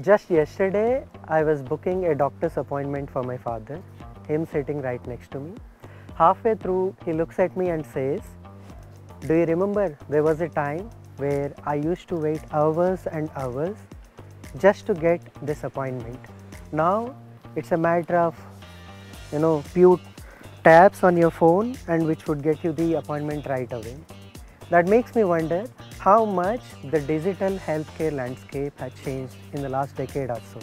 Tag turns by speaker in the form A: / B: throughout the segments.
A: Just yesterday, I was booking a doctor's appointment for my father, him sitting right next to me. Halfway through, he looks at me and says, Do you remember there was a time where I used to wait hours and hours just to get this appointment? Now it's a matter of, you know, few taps on your phone and which would get you the appointment right away. That makes me wonder how much the digital healthcare landscape has changed in the last decade or so.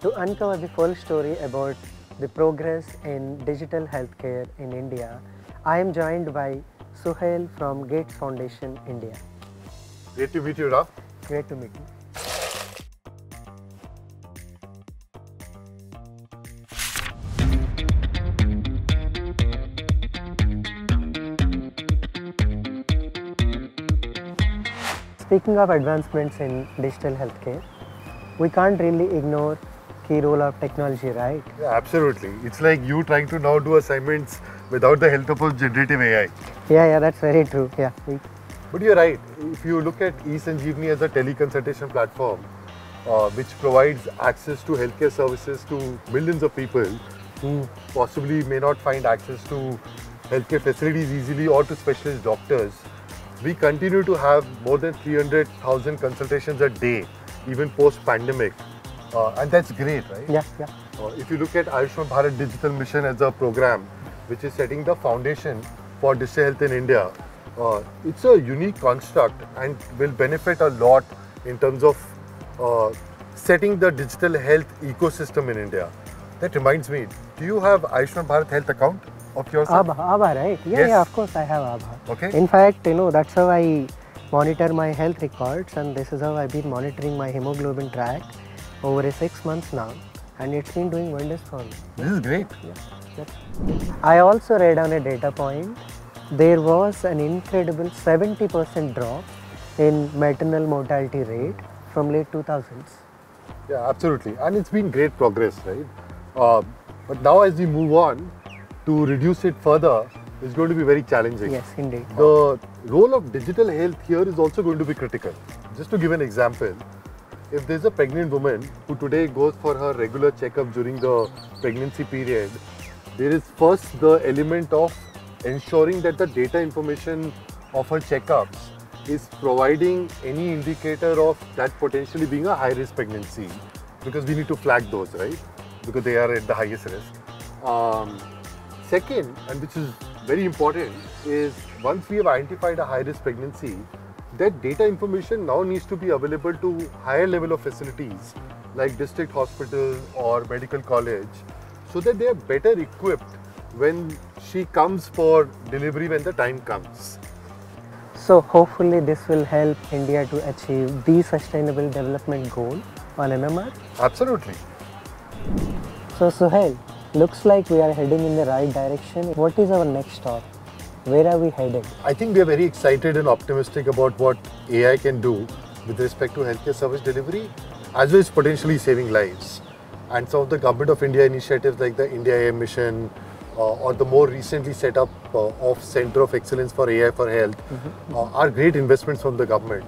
A: To uncover the full story about the progress in digital healthcare in India, I am joined by Suhail from Gates Foundation India.
B: Great to meet you, Raf.
A: Great to meet you. Speaking of advancements in digital healthcare, we can't really ignore key role of technology, right?
B: Yeah, absolutely. It's like you trying to now do assignments without the help of generative AI.
A: Yeah, yeah, that's very true. Yeah.
B: But you're right. If you look at eSanjeevani as a teleconsultation platform, uh, which provides access to healthcare services to millions of people who possibly may not find access to healthcare facilities easily or to specialist doctors, we continue to have more than 300,000 consultations a day, even post-pandemic. Uh, and that's great, right?
A: Yeah, yeah.
B: Uh, if you look at Ayushman Bharat Digital Mission as a program which is setting the foundation for digital health in India, uh, it's a unique construct and will benefit a lot in terms of uh, setting the digital health ecosystem in India. That reminds me, do you have Ayushman Bharat Health account of yours?
A: Abha, Abha, right? Yeah,
B: Yes.
A: yeah, of course I have Abha.
B: Okay.
A: In fact, you know, that's how I monitor my health records and this is how I've been monitoring my hemoglobin track over a six months now and it's been doing wonders for me.
B: This is great.
A: Yeah, I also read on a data point, there was an incredible 70% drop in maternal mortality rate from late 2000s.
B: Yeah, absolutely. And it's been great progress, right? Uh, but now as we move on, to reduce it further is going to be very challenging.
A: Yes, indeed.
B: The role of digital health here is also going to be critical. Just to give an example, if there's a pregnant woman who today goes for her regular checkup during the pregnancy period, there is first the element of ensuring that the data information of her checkups is providing any indicator of that potentially being a high risk pregnancy because we need to flag those, right? Because they are at the highest risk. Um, Second, and which is very important, is once we have identified a high risk pregnancy, that data information now needs to be available to higher level of facilities like district hospitals or medical college so that they are better equipped when she comes for delivery when the time comes.
A: So hopefully this will help India to achieve the sustainable development goal on MMR.
B: Absolutely.
A: So Suhail, looks like we are heading in the right direction. What is our next stop? Where are we headed?
B: I think we are very excited and optimistic about what AI can do with respect to healthcare service delivery, as well as potentially saving lives. And some of the government of India initiatives like the India AI mission, uh, or the more recently set up uh, of Center of Excellence for AI for Health, uh, are great investments from the government.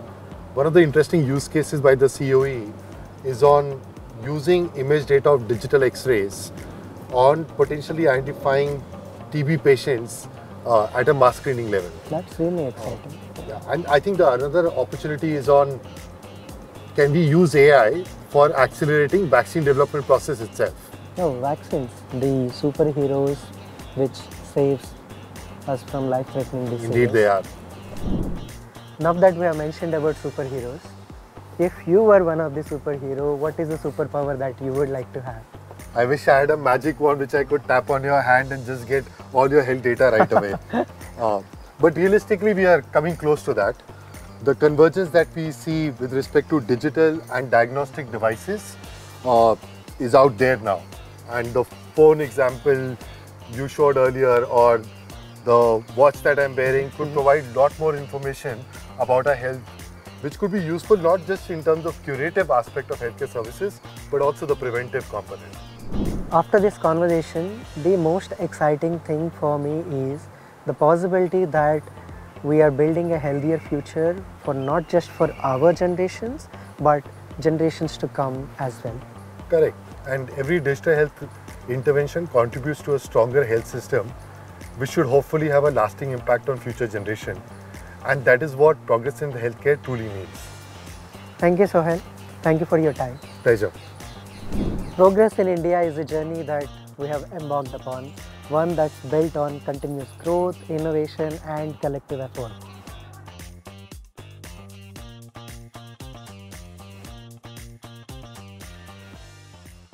B: One of the interesting use cases by the COE is on using image data of digital X-rays on potentially identifying TB patients uh, at a mass screening level.
A: That's really exciting.
B: Yeah, and I think the another opportunity is on can we use AI for accelerating vaccine development process itself?
A: No, vaccines, the superheroes which saves us from life-threatening diseases.
B: Indeed, they are.
A: Now that we have mentioned about superheroes, if you were one of the superhero, what is the superpower that you would like to have?
B: I wish I had a magic wand which I could tap on your hand and just get all your health data right away. uh, but realistically, we are coming close to that. The convergence that we see with respect to digital and diagnostic devices uh, is out there now. And the phone example you showed earlier, or the watch that I'm wearing, could provide a lot more information about our health, which could be useful not just in terms of curative aspect of healthcare services, but also the preventive component.
A: After this conversation, the most exciting thing for me is the possibility that we are building a healthier future for not just for our generations, but generations to come as well.
B: Correct. And every digital health intervention contributes to a stronger health system, which should hopefully have a lasting impact on future generation. And that is what progress in the healthcare truly means.
A: Thank you, Sohail. Thank you for your time.
B: Pleasure.
A: Progress in India is a journey that we have embarked upon, one that's built on continuous growth, innovation, and collective effort.